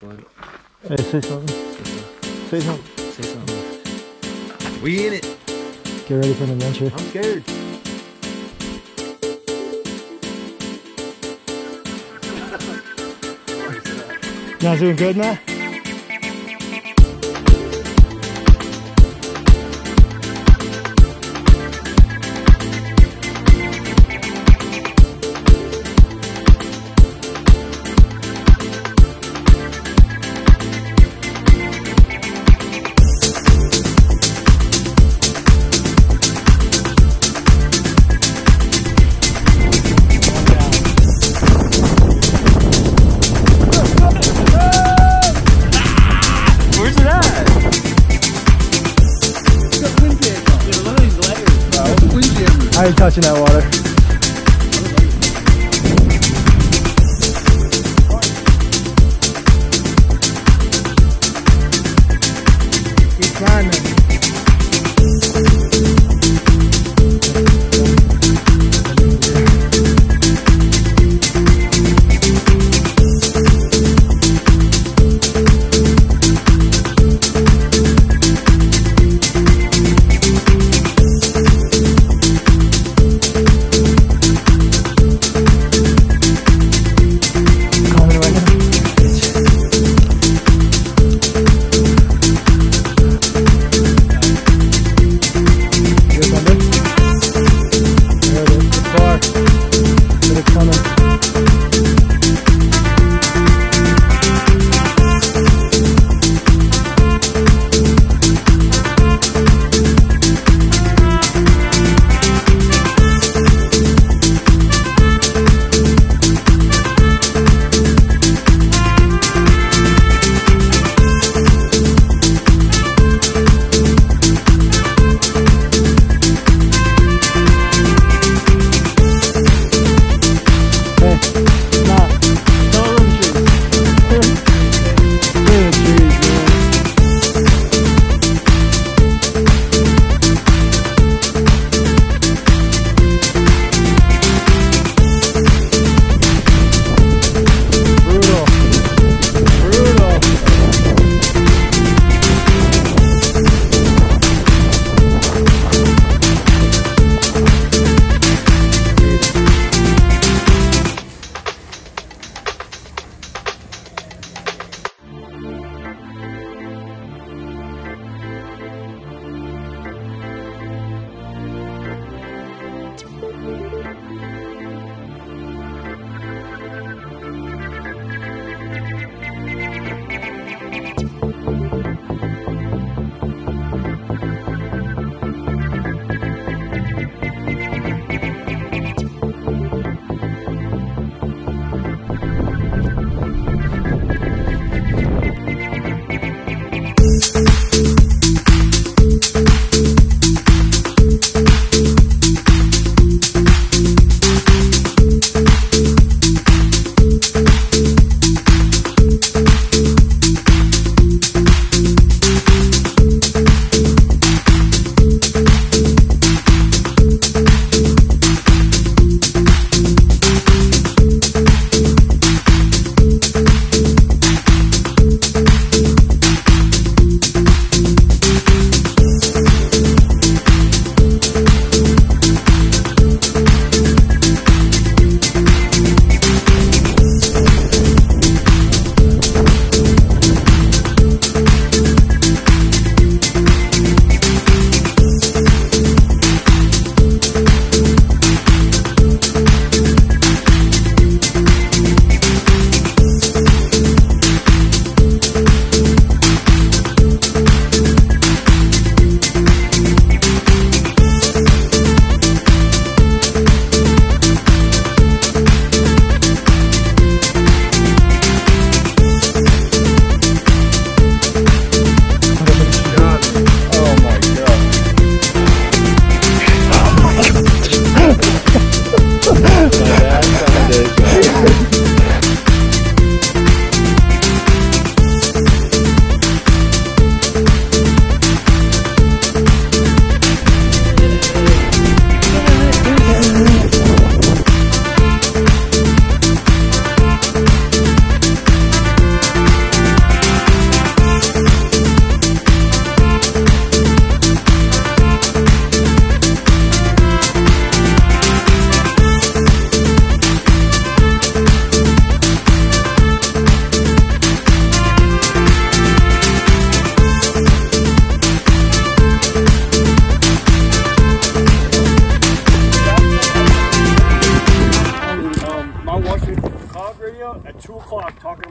What? Hey, say something. Say something. Say something. We in it. Get ready for an adventure. I'm scared. Not doing good now? I ain't touching that water. Keep climbing.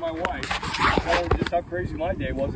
My wife, just how crazy my day was.